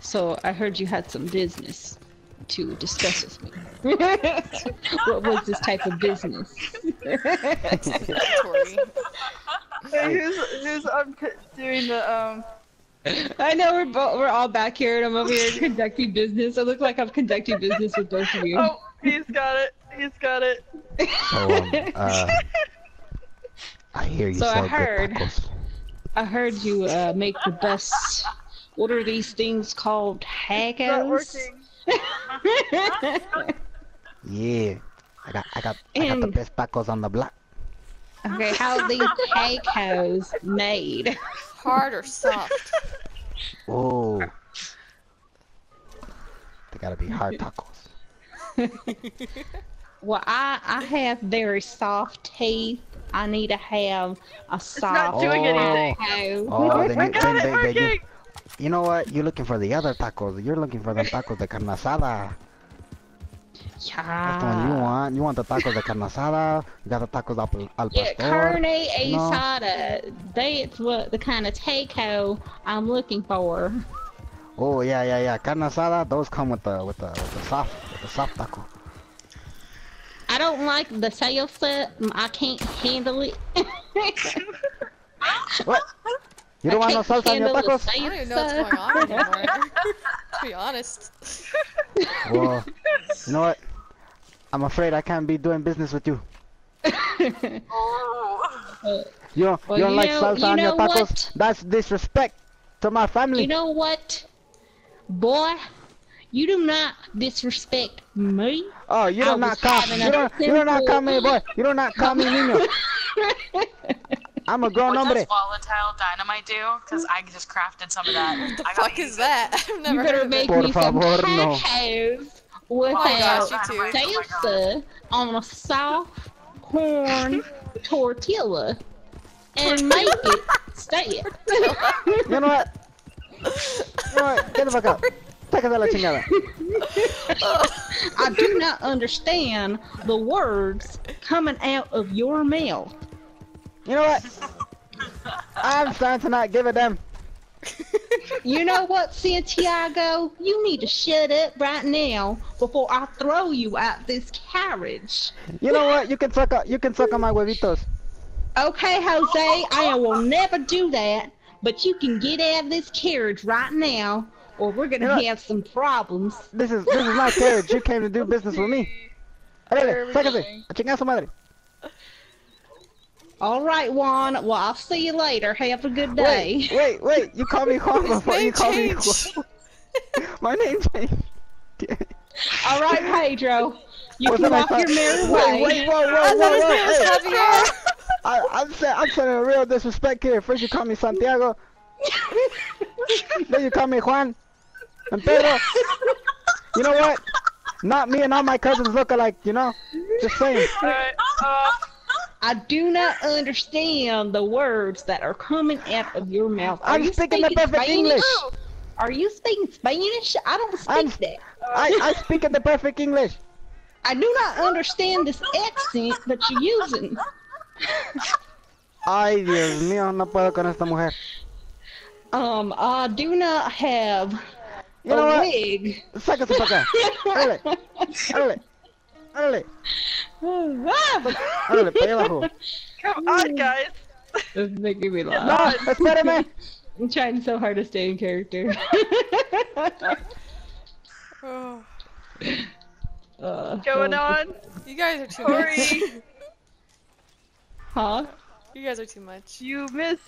So I heard you had some business to discuss with me. what was this type of business? Tori. Hey, who's who's um doing the um? I know we're both we're all back here and I'm over here conducting business. I look like I'm conducting business with both of you. Oh, he's got it. He's got it. So, um, uh, I hear you So I heard- I heard you uh, make the best. What are these things called? It's Haggos? Yeah, I got, I got, I got the best tacos on the block. okay, how are these Haggos made? Hard or soft? Oh, they gotta be hard tacos. Well, I I have very soft teeth. I need to have a soft. not doing oh. anything. taco. Oh, then you, got then it they, they, you, working. You know what? You're looking for the other tacos. You're looking for the tacos de carne asada. That's the one you want. You want the tacos de carne asada. You got the tacos al, al pastor. Yeah, carne asada. That's what the kind of taco I'm looking for. Oh yeah, yeah, yeah. Carne asada. Those come with the with the with the soft with the soft taco. I don't like the salsa. I can't handle it. What? You don't I want no can't salsa on your tacos? I don't even know what's going on anymore. to be honest. Well, you know what? I'm afraid I can't be doing business with you. Oh. You don't, Well, you don't you like know- salsa you on your tacos? what? That's disrespect to my family. You know what, boy? You do not disrespect me. oh, you don't was not call having you don't you don't call me boy. You don't not call me niño. I'm a grown What hombre. does volatile dynamite do? Because I just crafted some of that. What the I gotta fuck use is that? I've never You heard better of make it. Por me some favor, no. tacos Oh without gosh, you too. Oh salsa on a soft corn tortilla and make it stay. You know what? You know what? Get the fuck out. Sácate la chingada. I do not understand the words coming out of your mouth. You know what? I'm starting to not give a damn. You know what, Santiago? You need to shut up right now before I throw you out this carriage. You know what? You can suck on, you can suck on my huevitos. Okay, Jose, I will never do that, but you can get out of this carriage right now, or we're gonna You know- have some problems. This is this is my carriage. You came to do business with me. Órale, sácate. A chingar a su madre. All right, Juan. Well, I'll see you later. Have a good day. Wait, wait, wait. You call me Juan before you Name call me. Juan. My name changed. All right, Pedro. You What's can walk your son? merry Wait, way. wait, whoa, I whoa, thought whoa, whoa. Hey, I, I'm saying, I'm saying a real disrespect here. First you call me Santiago, then you call me Juan and Pedro. You know what? Not me and all my cousins look alike. You know, just saying. Alright. Uh, I do not understand the words that are coming out of your mouth. Are I'm you speaking the perfect Spanish? English. Are you speaking Spanish? I don't speak I'm- that. I, I speak in the perfect English. I do not understand this accent that you're using. Ay, Dios mío, no puedo con esta mujer. Um, I do not have You know a what? wig. Sácase para acá. Órale, órale, órale, Ah, órale, para allá abajo. come on, guys. This is making me laugh. No, laugh. espérame. I'm trying so hard to stay in character. Oh, uh, Going on. you guys are too much. Huh? You guys are too much. you miss